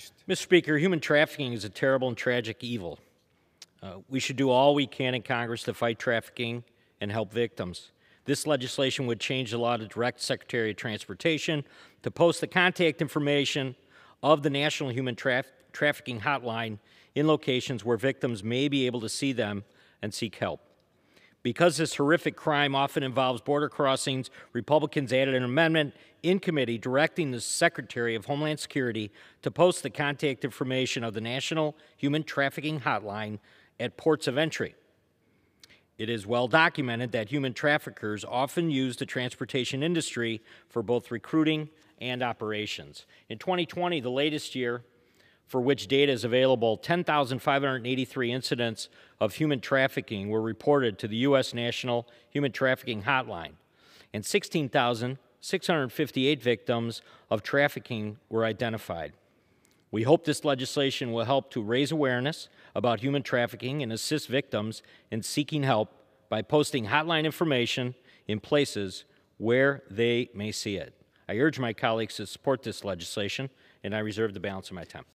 nicht. Mr. Speaker, human trafficking is a terrible and tragic evil. Uh, we should do all we can in Congress to fight trafficking and help victims. This legislation would change the law to direct Secretary of Transportation to post the contact information of the National Human Traf Trafficking Hotline in locations where victims may be able to see them and seek help. Because this horrific crime often involves border crossings, Republicans added an amendment in committee directing the Secretary of Homeland Security to post the contact information of the National Human Trafficking Hotline at ports of entry. It is well documented that human traffickers often use the transportation industry for both recruiting and operations. In 2020, the latest year, for which data is available, 10,583 incidents of human trafficking were reported to the U.S. National Human Trafficking Hotline, and 16,658 victims of trafficking were identified. We hope this legislation will help to raise awareness about human trafficking and assist victims in seeking help by posting hotline information in places where they may see it. I urge my colleagues to support this legislation, and I reserve the balance of my time.